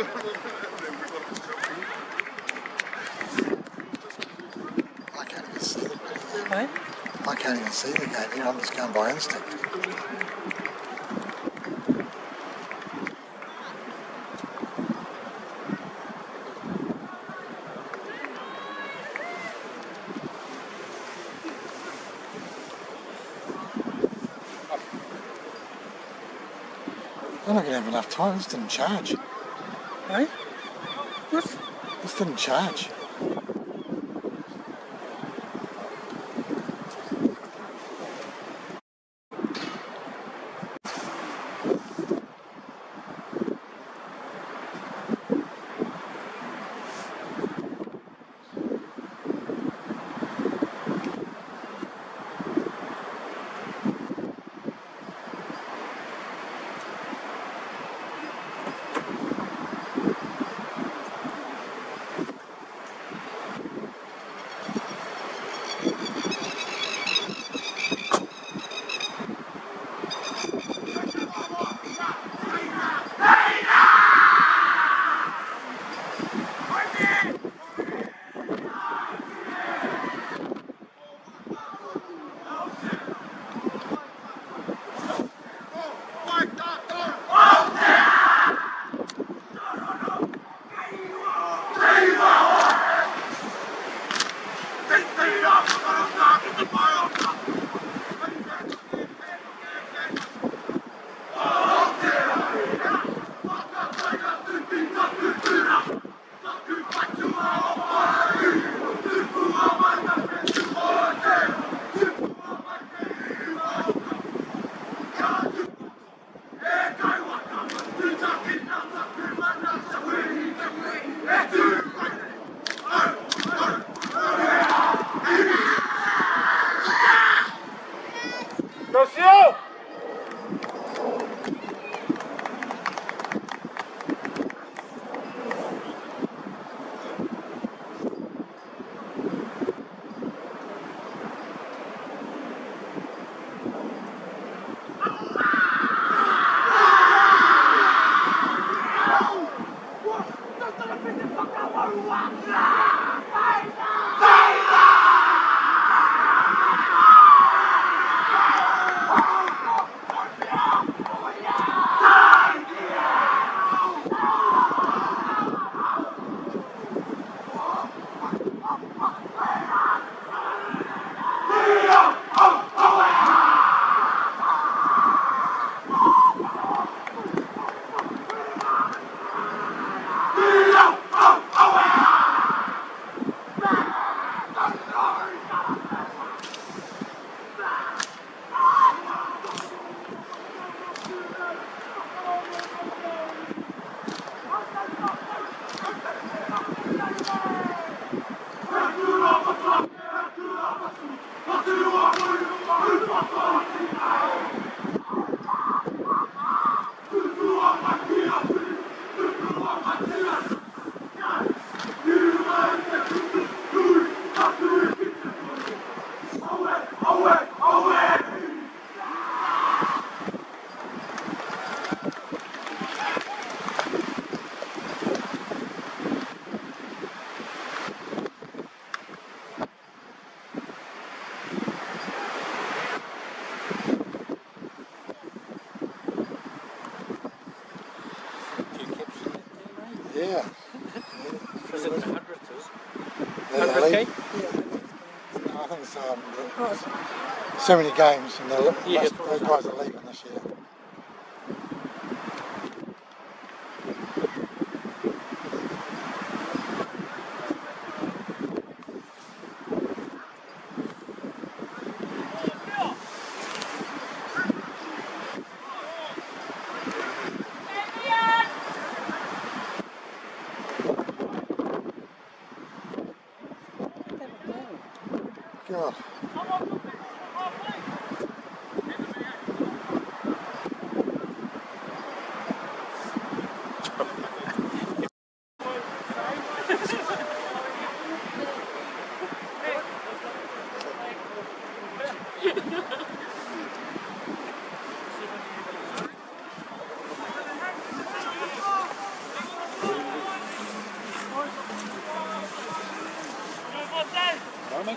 I can't even see the. Hey? I can't even see the. I'm just going by instinct. They're not going to have enough time. This didn't charge. Hey? What? This didn't charge. So many games, and they're, Yeah, most, Armek?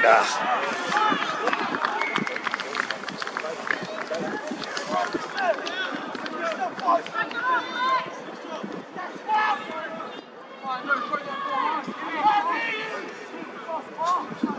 Come on, no.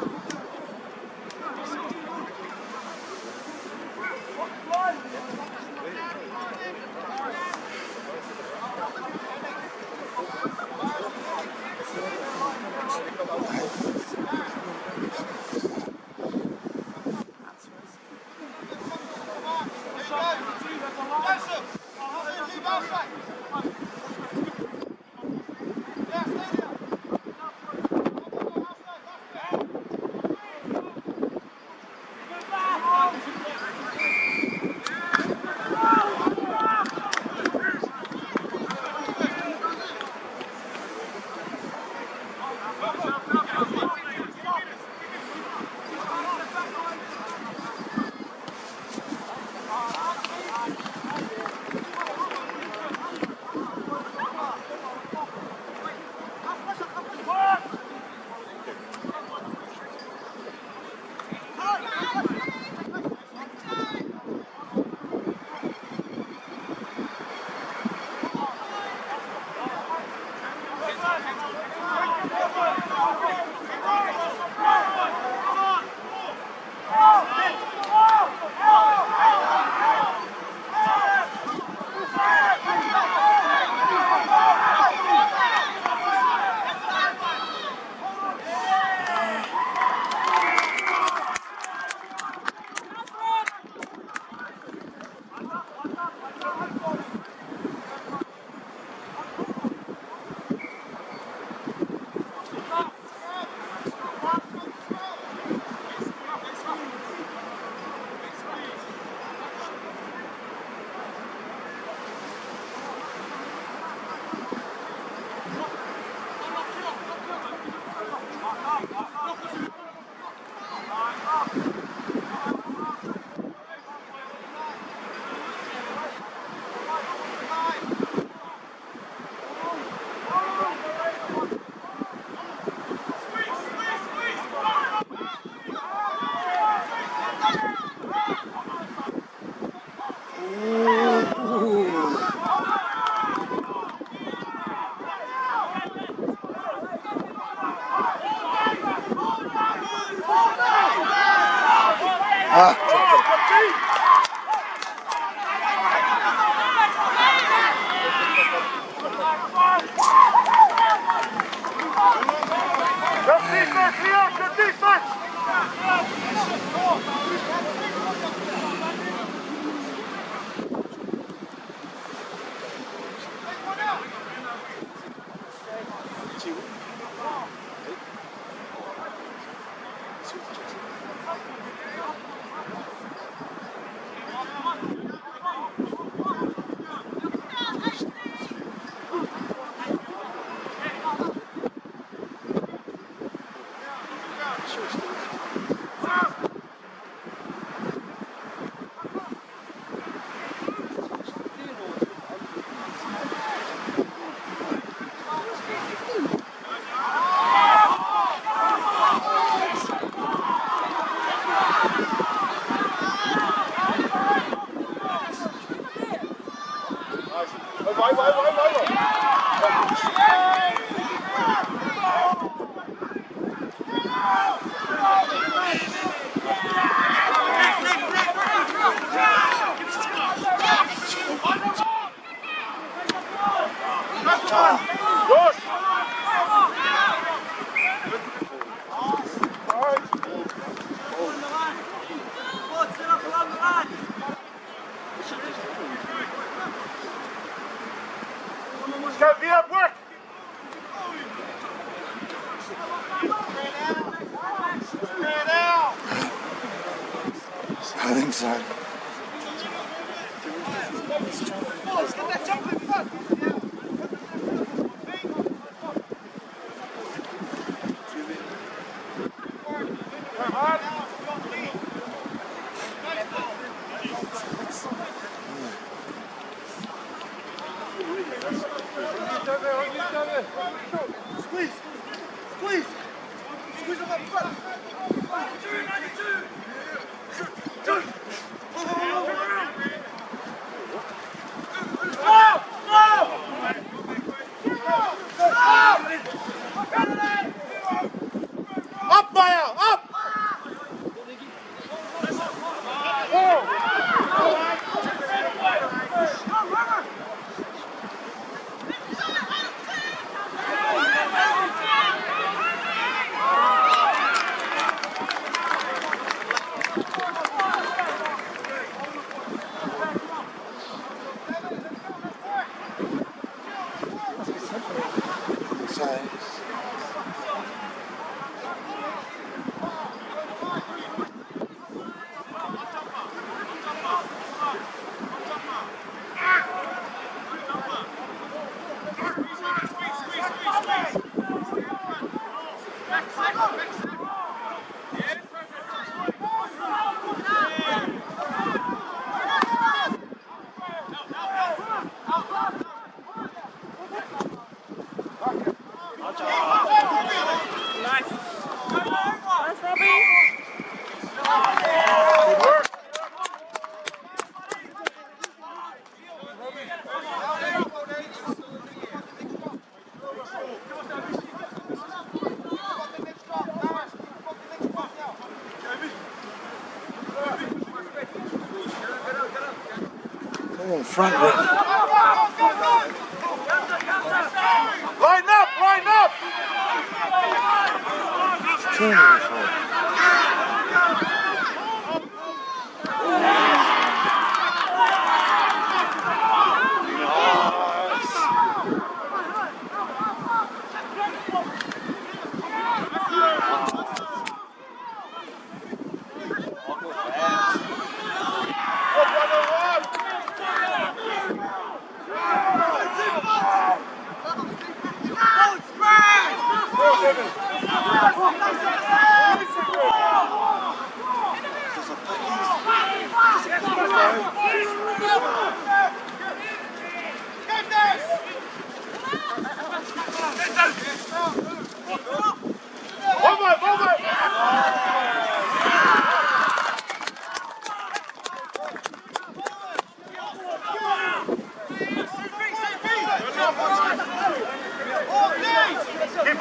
front row.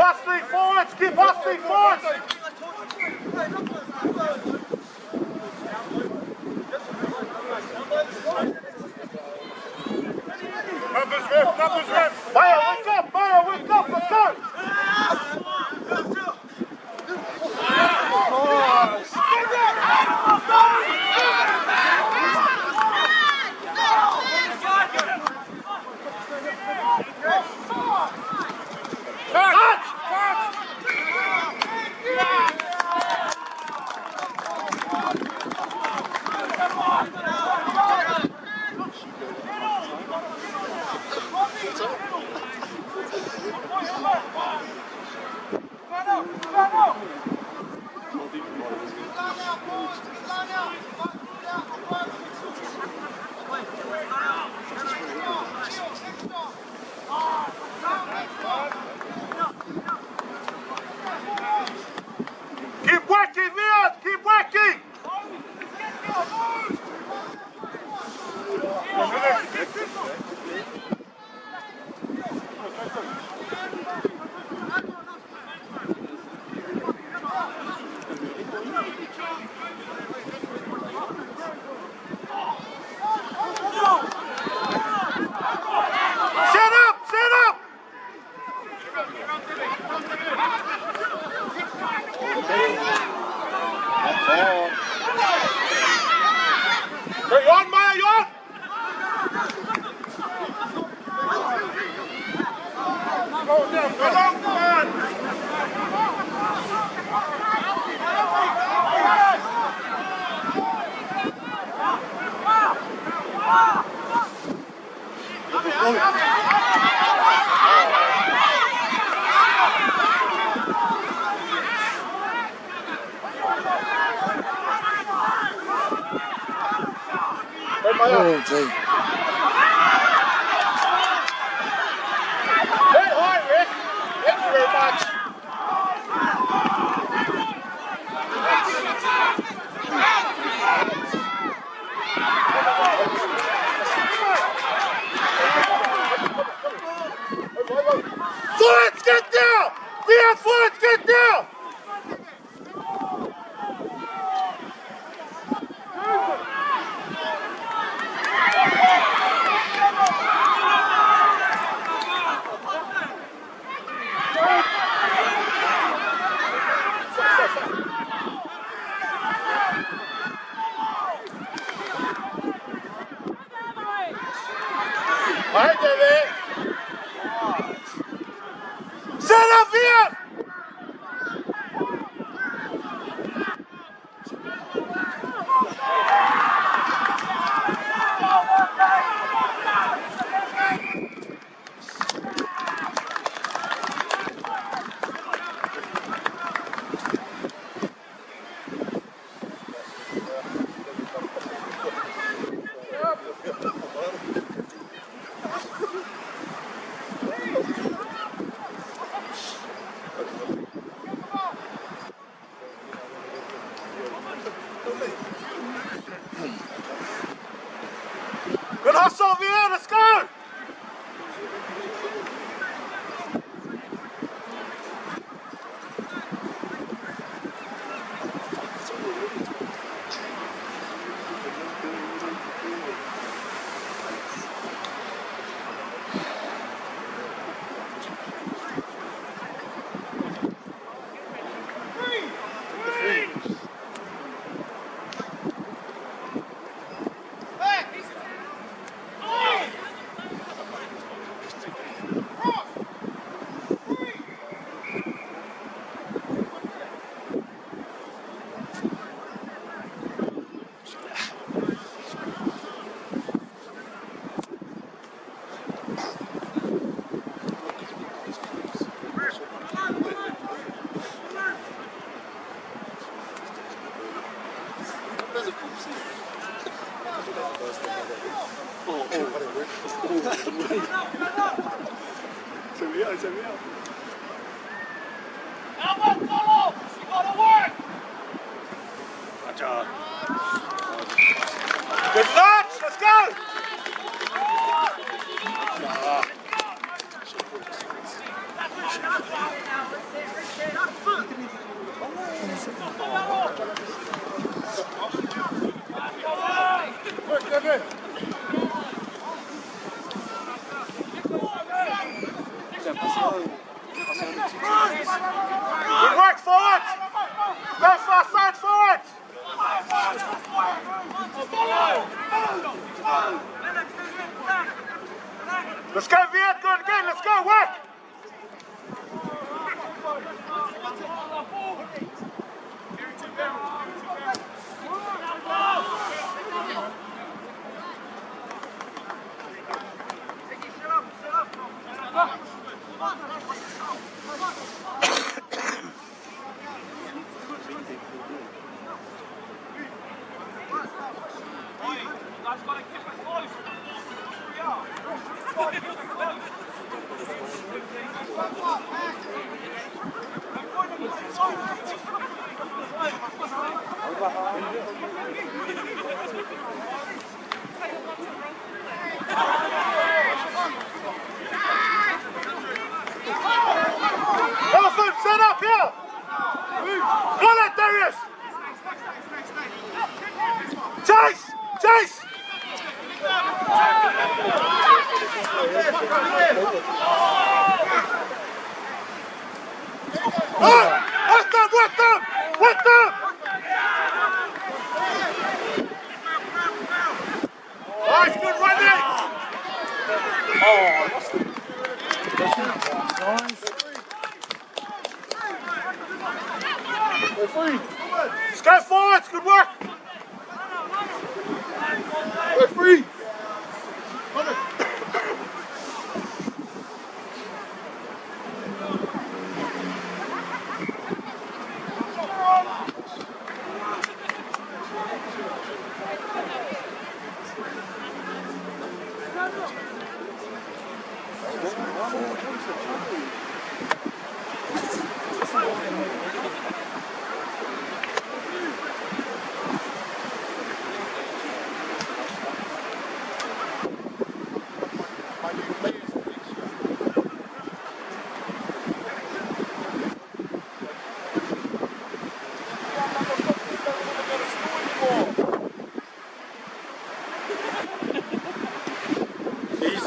us feet forwards, keep us feet forwards. Numbers ref, numbers ref. Leon, forwards, get down!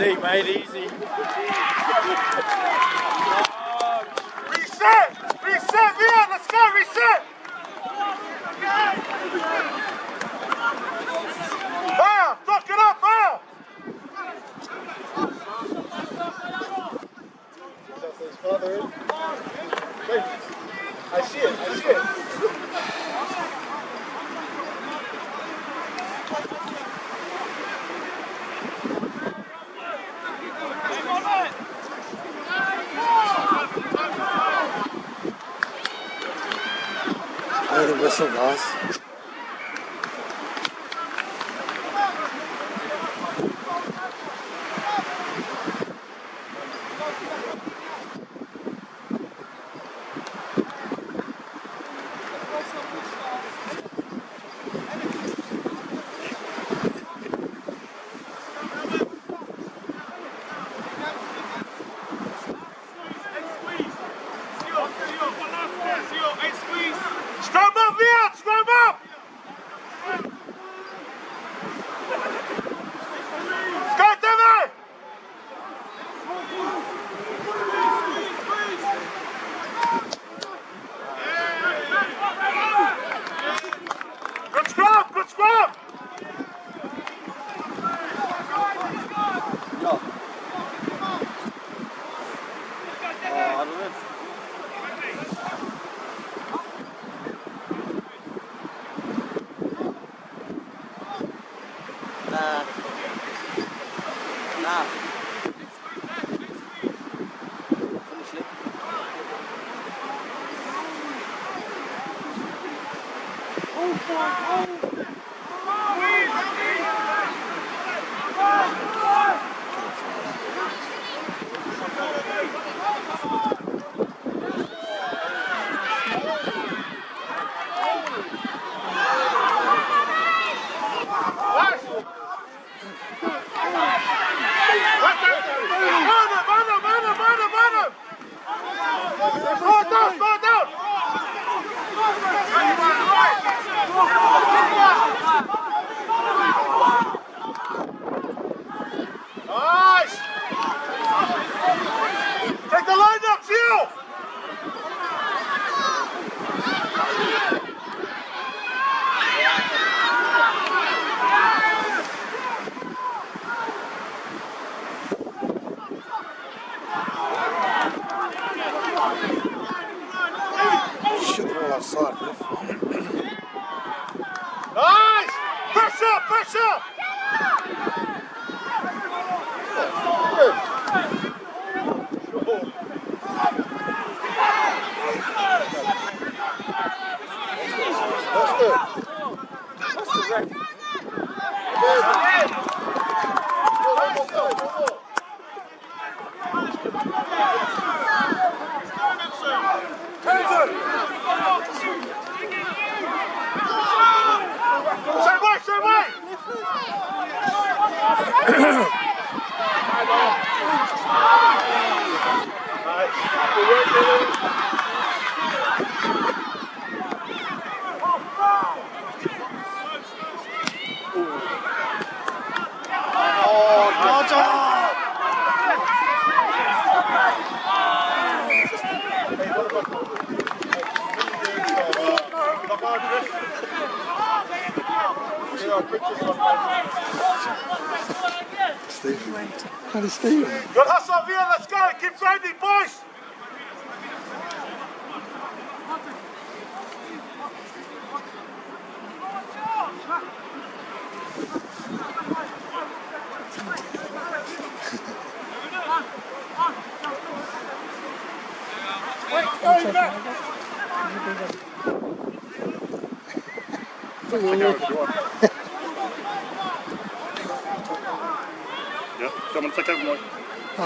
Easy, mate, easy.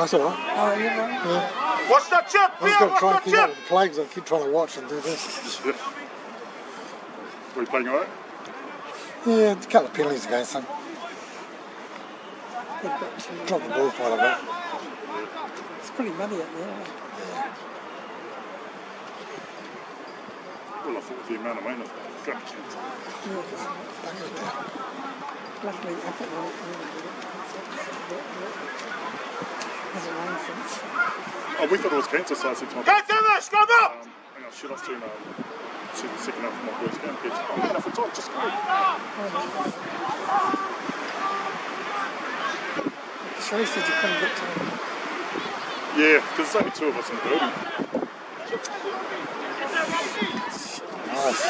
That's all right. Oh, you're right. Yeah. Watch that chip, I just Peter, got to try and keep that up with the plagues. I keep trying to watch and do this. Were you playing alright? Yeah, a couple of penalties against them. They've got to. Dropped the ball quite a bit. It's pretty muddy up there. Well, I thought with the amount of rain, I've got a chance. Yeah, it's- Bang luckily, I think we're really good. Hasn't rained since. Oh, we thought it was cancer size six months. Go, Dennis, come up. Um, hang on, shit off to um, see the second half of my boys game pitch. Oh, man, enough for time, just go. Sheree said you couldn't get to him. Yeah, because there's only two of us in the building. Nice.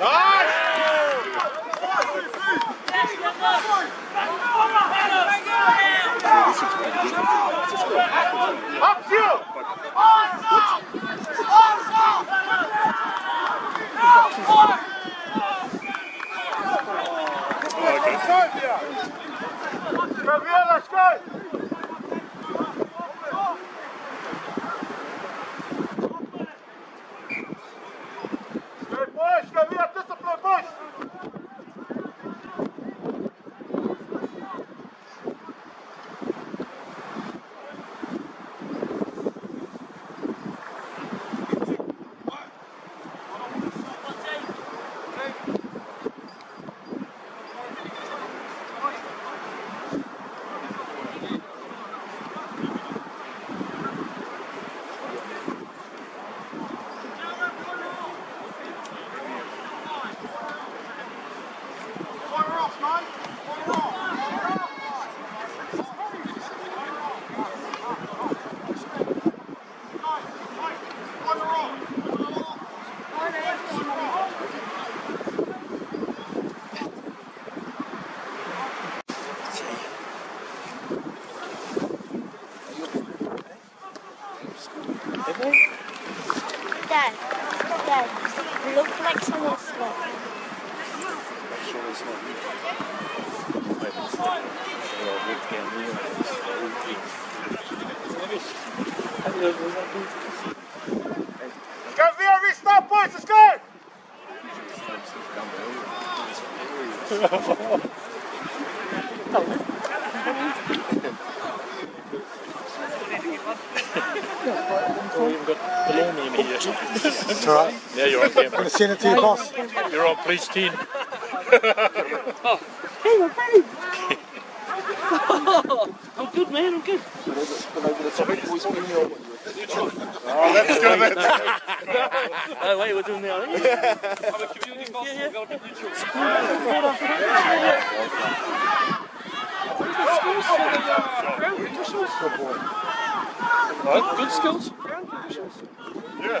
Nice. Up you. Oh, okay. Come here, let's go. Good boys, come here, discipline, boys. Dad, Dad, look like someone slept. Go here, restart, boys, let's go. It's all right. Yeah, you're on camera. Going to send it to your boss. You're on pristine. I'm good, man. I'm good. Oh, that's good. That's Oh, wait, we're doing now. Yeah. Right, good skills. yeah.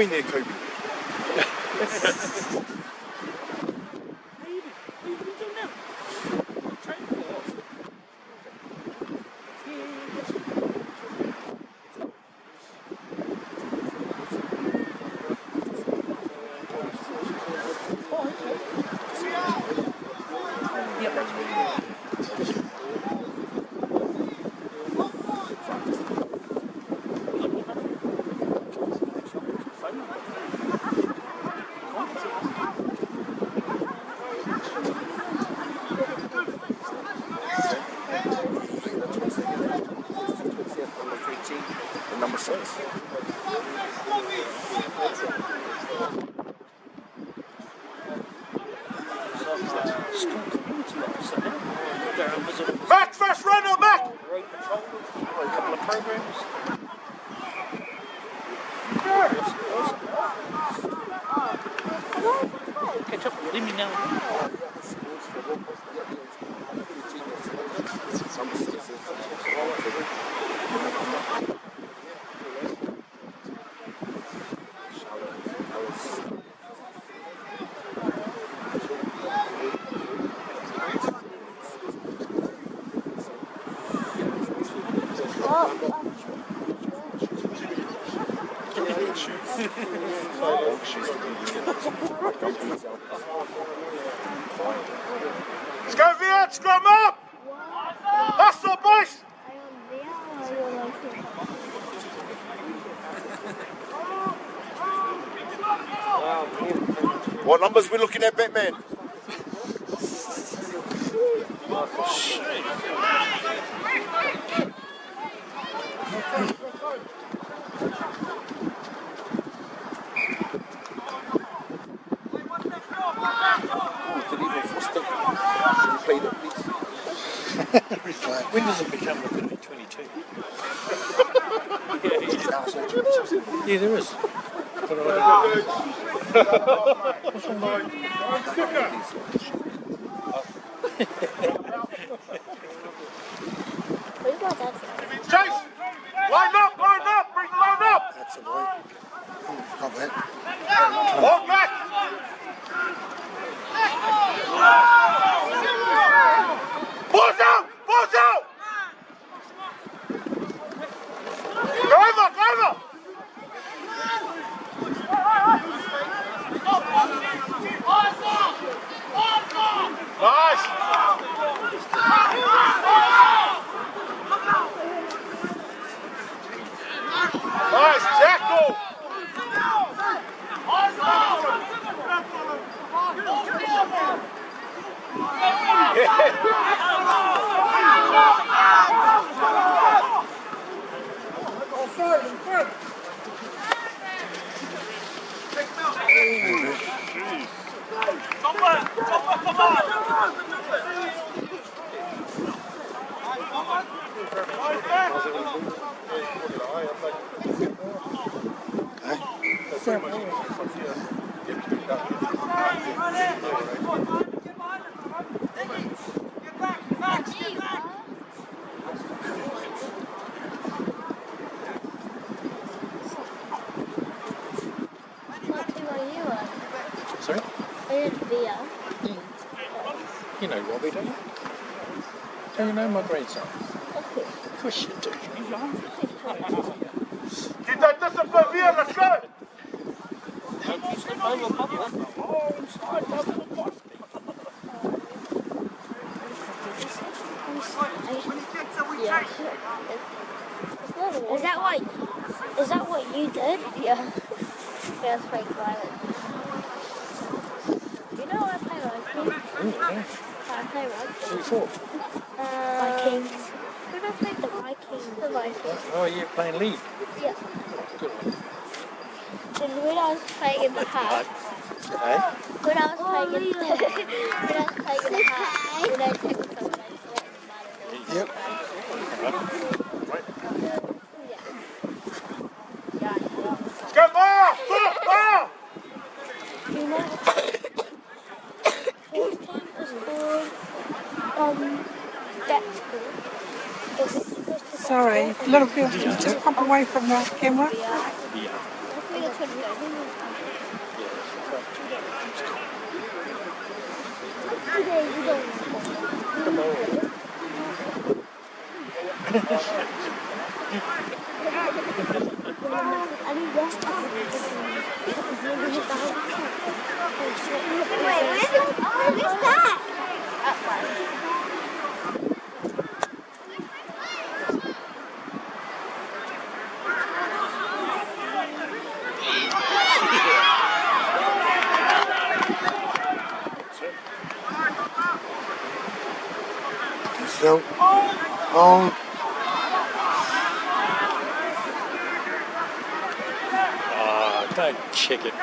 are you doing there, Kobe? Number Don't you know my grandson? Of course you do. Keep that discipline, Via, let's! Yeah. Is that what? Is that what you did? Yeah. That's fake violent. You know I play rugby. Mm, I play rugby. Who for? Vikings. Who did I play? The Vikings. The Vikings. Oh, you're playing league. Yeah. Good. And when I was playing in the house, Hey? when I was playing in oh, the, when I was playing in the house, when I took some nice Yep. Let's go, ball! Stop, ball! You know, his team was called, um, that school. It was supposed Sorry, little girl, just pop away from the camera? Wait, where's that? On. Ah, don't check it.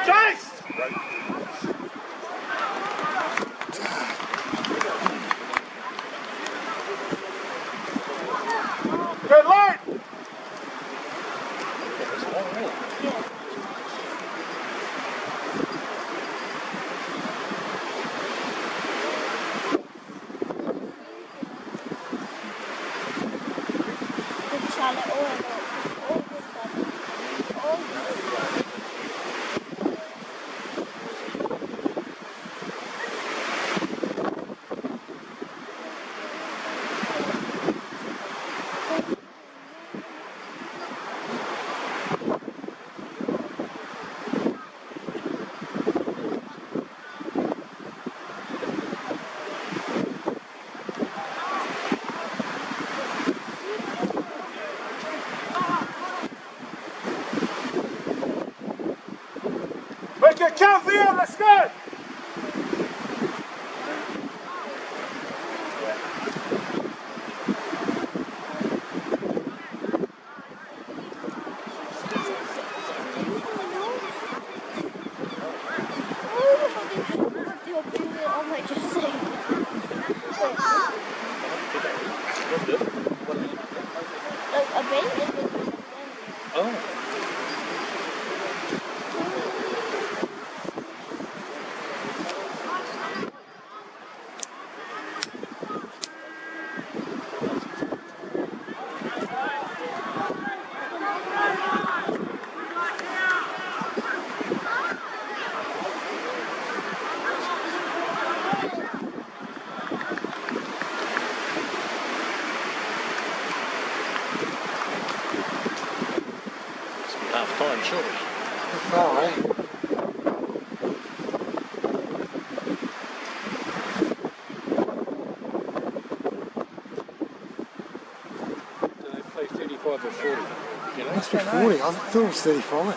Must be 40. I thought it was 35.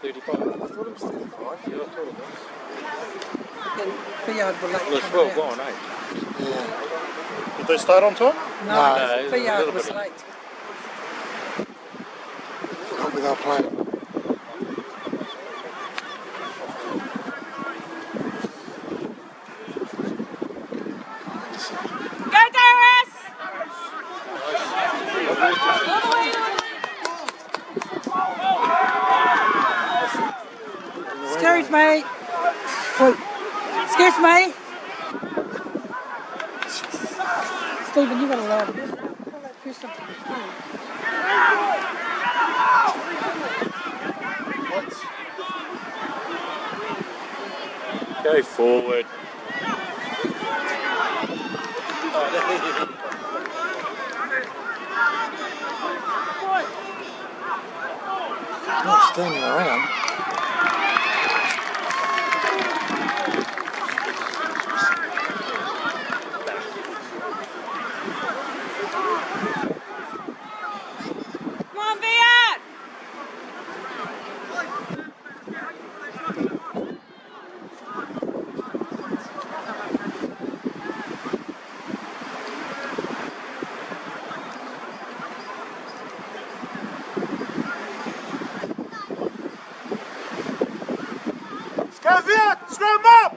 35. I thought it was 35. Yeah, I thought it was. And Viard were late Well, it's well gone, eh? Yeah. Did they start on time? No, No. No, Viard was bit. late. Not with our plane. Go Darius! Excuse me. Excuse me. Stephen, you got a lot of this. Call that person to the phone. Go forward. Not standing around. Come on, Viard! Scaviat, scrum up!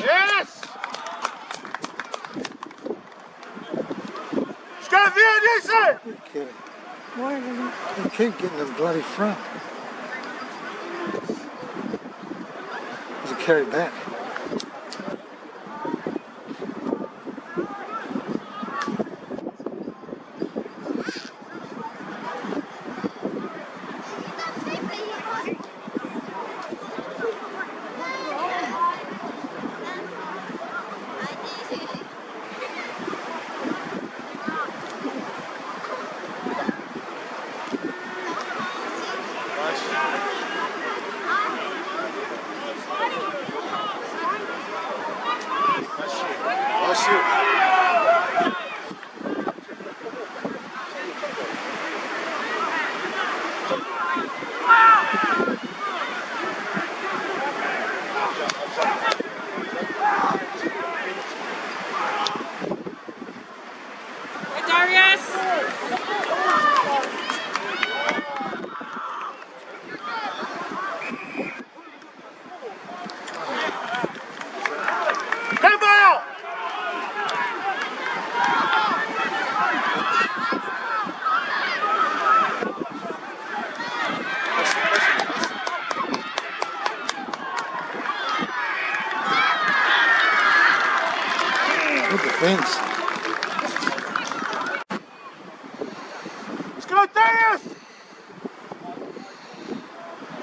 Yes! Scaviat, yes, sir! You're kidding. Why are keep getting to the bloody front. Was it carried back?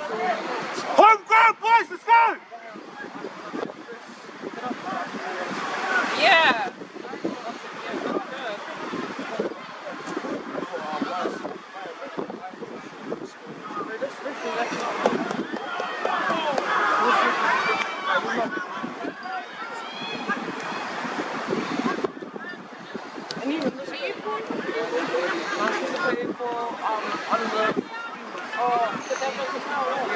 Home ground, boys, let's go! Yeah. It's the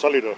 solido.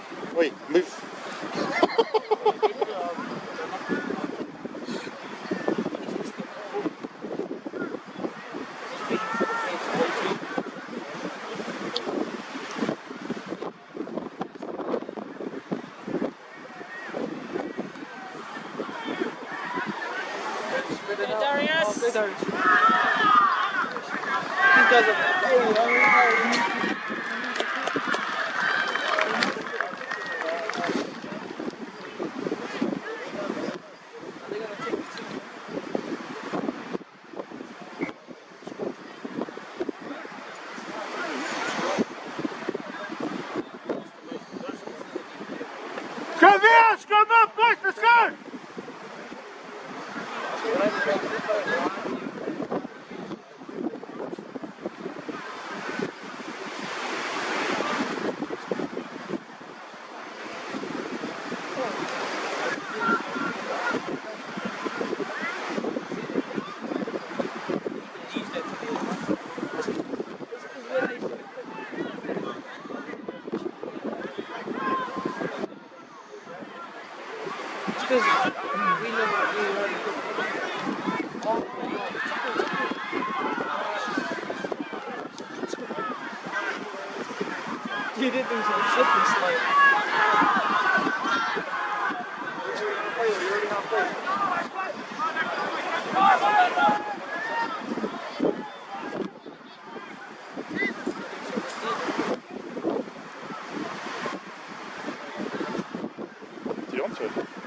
Die ons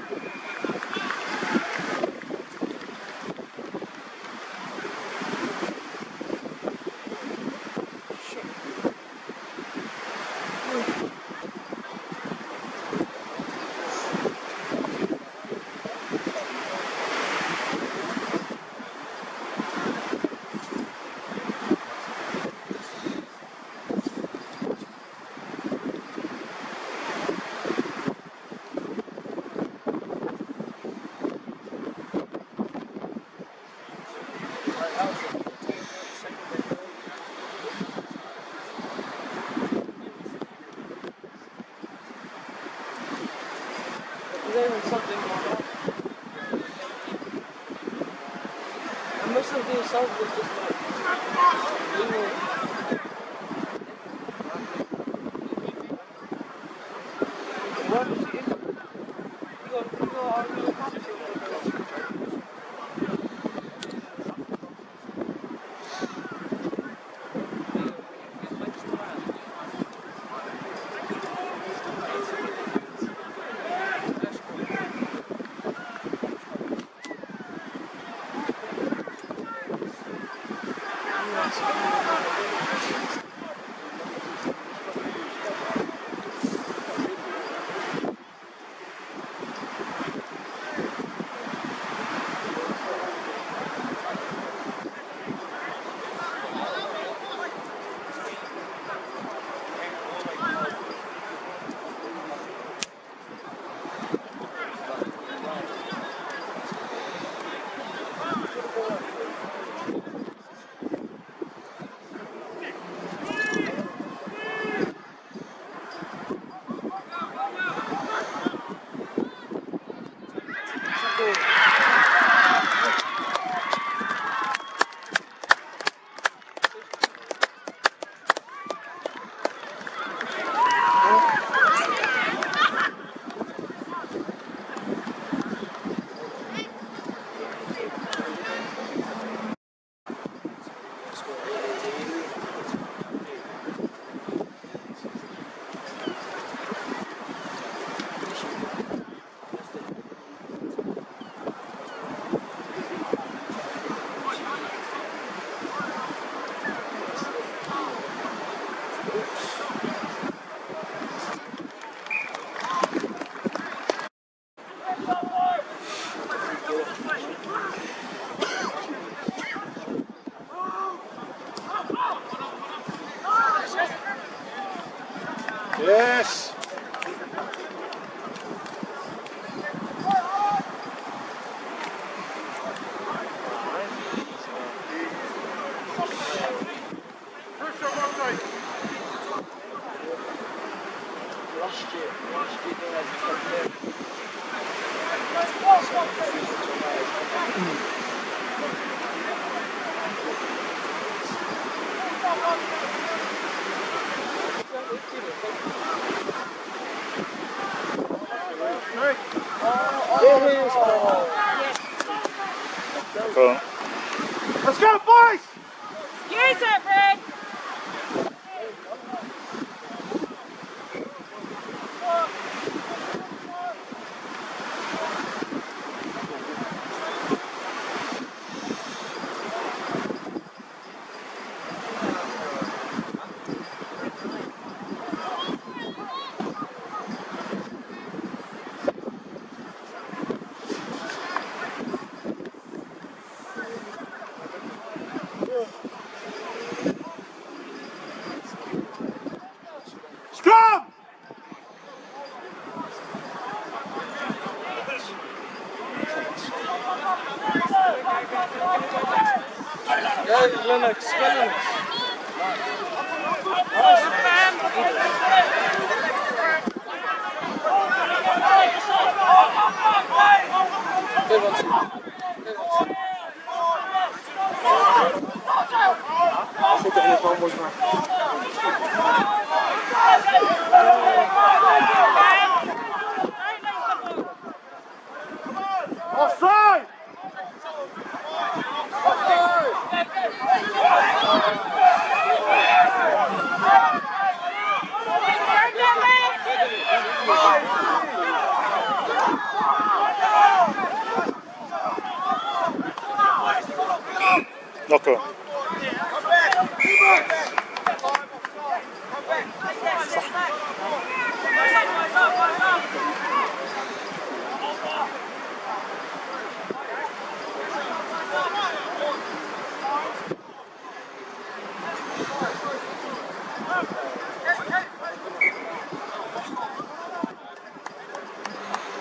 Knock on.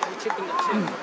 You chicken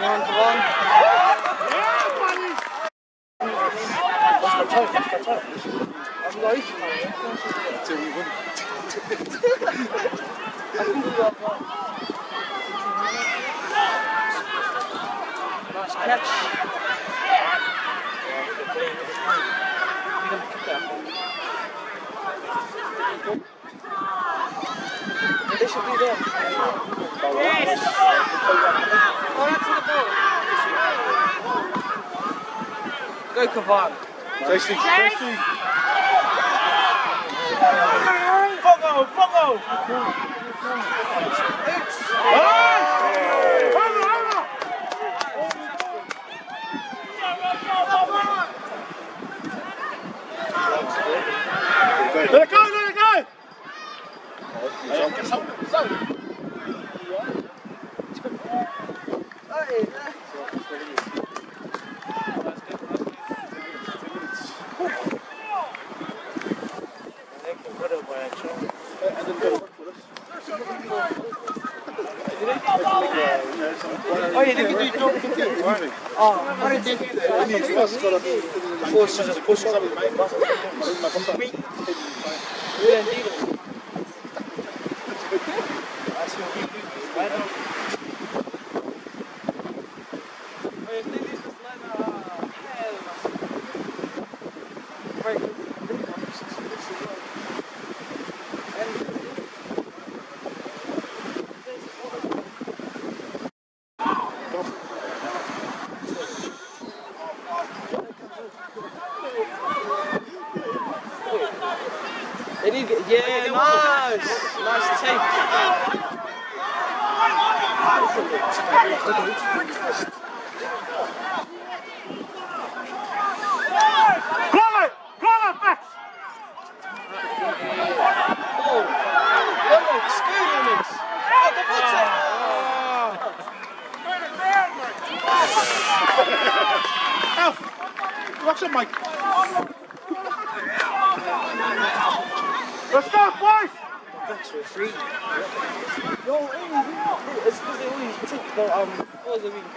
one to one. Fuck. Tasty, tasty. Fungo, fungo. It's. Oh!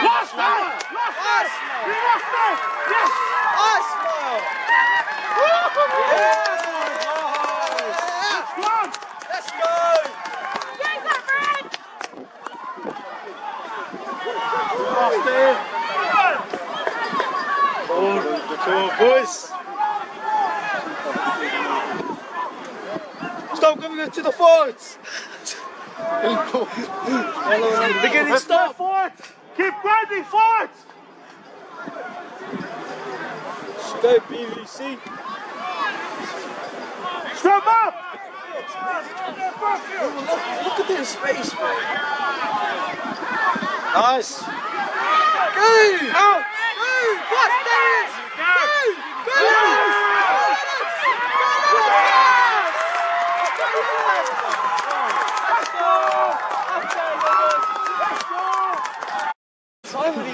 Lost one! Lost! We lost one! Yes! Osmo! Yes! Let's! Let's go! Yes, my friend! Lost it! Oh, the boys! Stop coming to the forwards! They're getting stopped. Fort. Keep grinding, Fort. Stay PVC. Strap up. Look, at this space, man. Nice. Go! Out! Go! Go! Go! Go!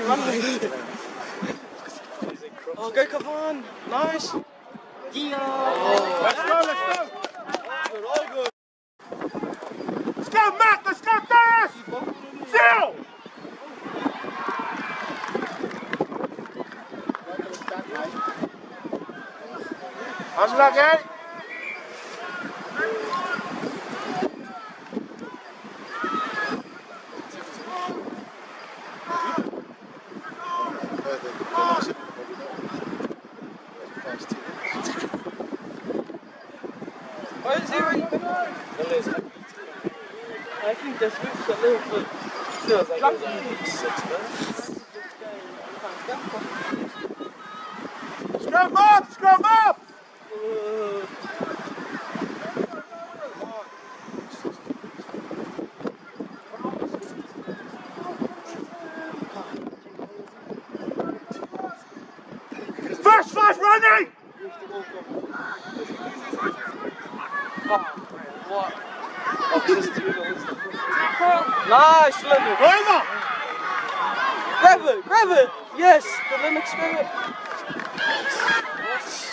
Run Oh, go, on. Nice. Yeah. Let's go, let's go! All good. Let's go, Matt! Let's go, Darius! Zero! Unlucky. Why is he right? I think the switch a little bit feels like it was six minutes. Scrum up! Scrum up! First five running! What? Oh, just two minutes. Nice, Lemon. Over! Grab it, grab it. Yes, the Lemon spirit. Yes.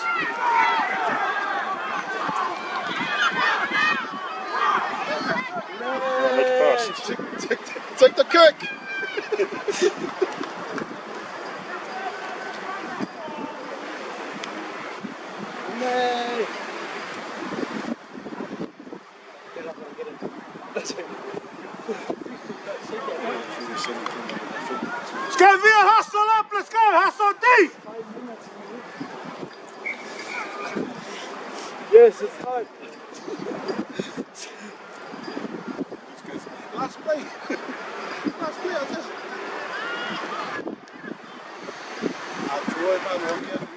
Head. Take, take, take the kick. Nay. Let's go, Viard! Hustle up! Let's go! Hustle deep! Yes, it's time. Last play. Last play, I just. I'll throw it out again.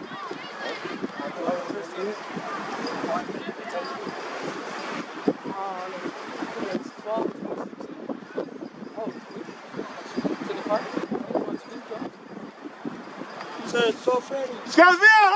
So it's so fair. Let's go, Viard!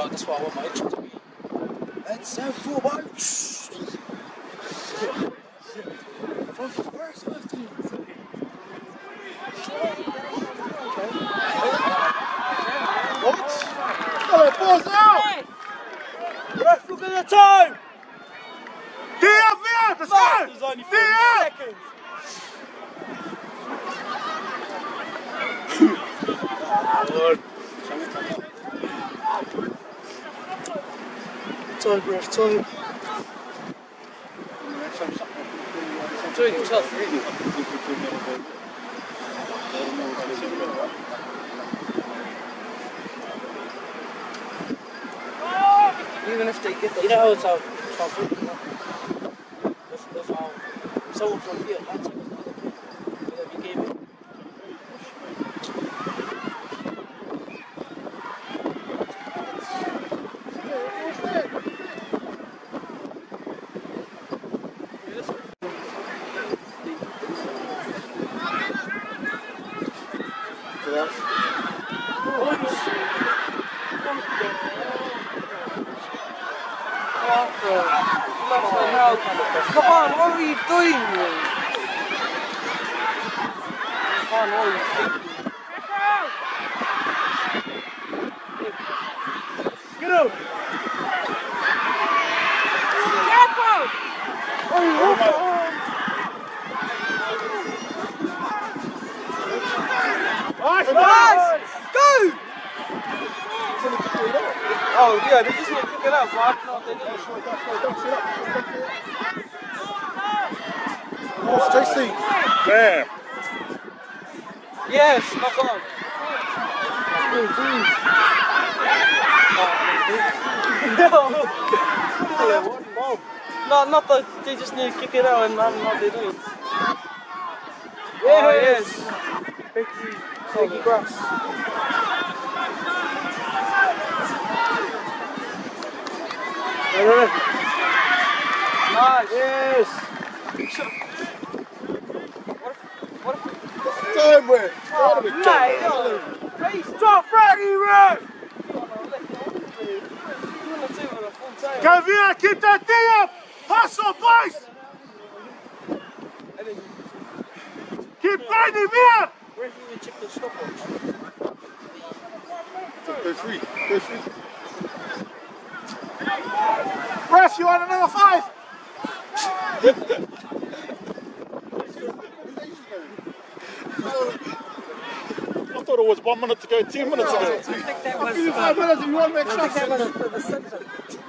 So that's why I want my intro to be. Let's have four boats. From the first 15. What? Hello, pause out! Ref, look at the time! Here, Viard, let's go! There's only 30 Viard! seconds. Time, ref, time. Tough. Even if they get the, you know how it's out, out if, if um, someone from here, keep that D up! Hustle, boys! Keep grinding, Viard! Where can you check the stopwatch? Go free. Go free. Ref, you want another five? I thought it was one minute to go, two minutes ago. I'll give you five minutes if you want to make sure.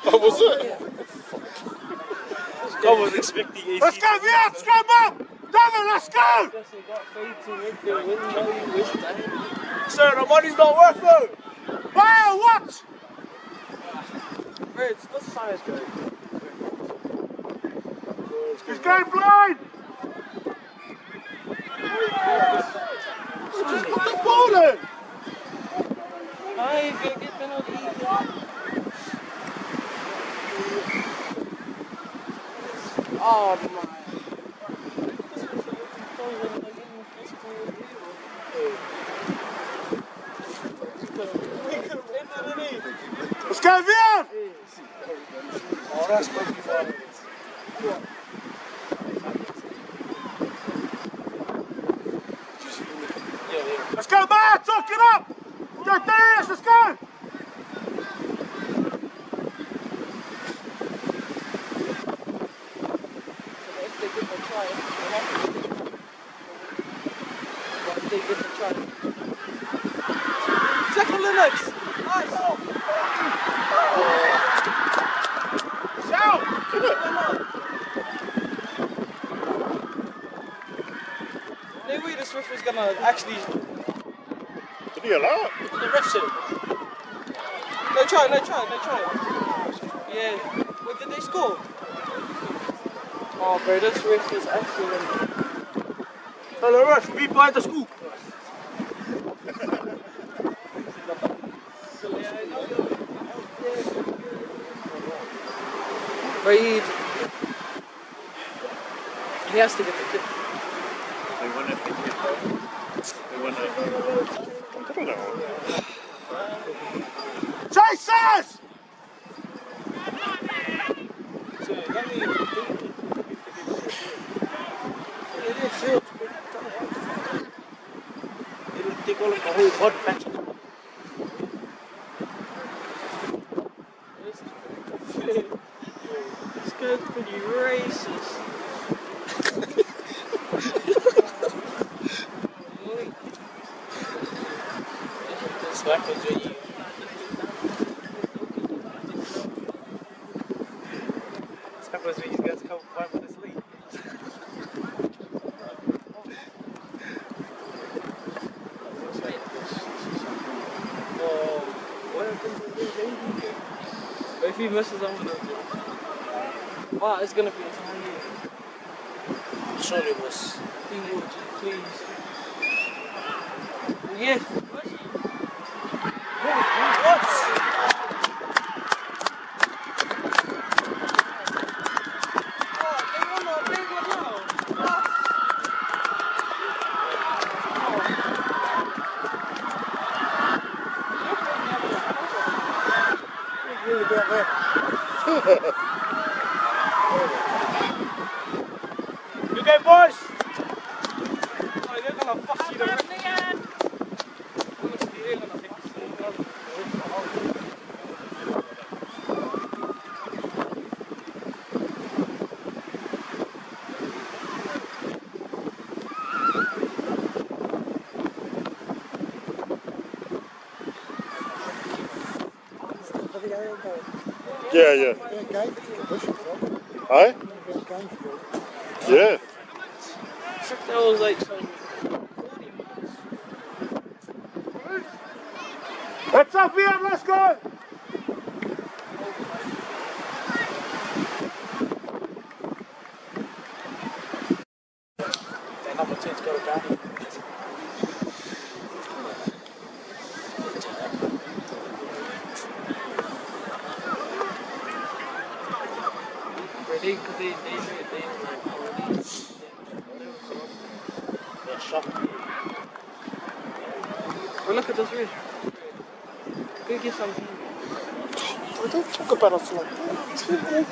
Oh, was it? I was expecting AC. Let's go, Viard! Let's go, Bob! Devin, let's go! Sir, the money's not worth it! Fire, what? Wait, this size guy. He's going blind! Just put the ball in. Ay, if you get penalty. Oh my. Viard! Oh, that's. Let's go, man! Talk it up! Go, Darius, let's go! Second Linux! Nice! Oh. Oh. Shout! Give it! They wait this ref was gonna actually... Did he allow it? The ref said. No try, no try, no try. Yeah. Wait, did they score? Oh bro, this riff is excellent. Hello Rush, meet by the school. Raid. He has to get the kid. They. They. I don't know. Jesus! So, let me... Yritti kolme huipot versus on. Wow, it's gonna be a time. Surely, boss.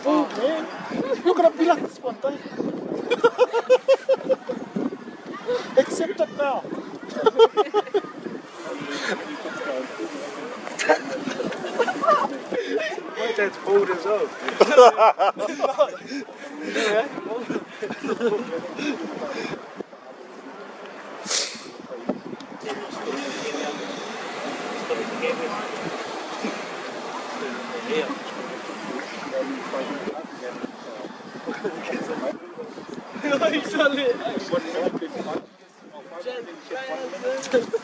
oh. Look at be like this one time. Accept it now. Why that's bold as well. It's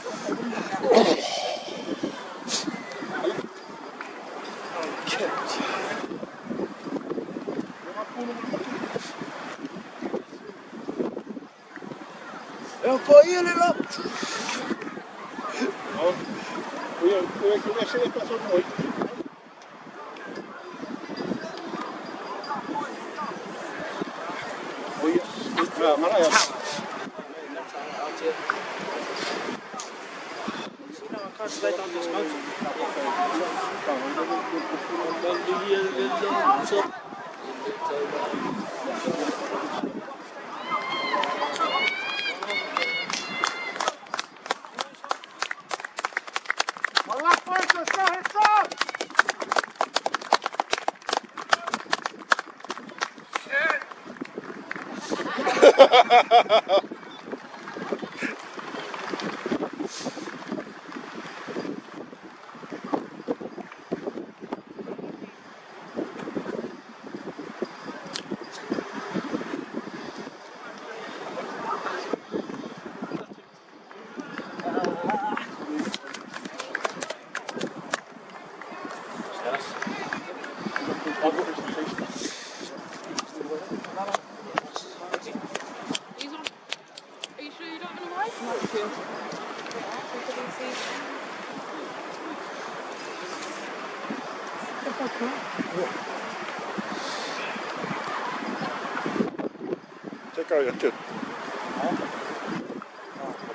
Your kid.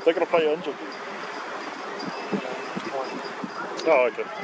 They're going to play injured. Oh, okay.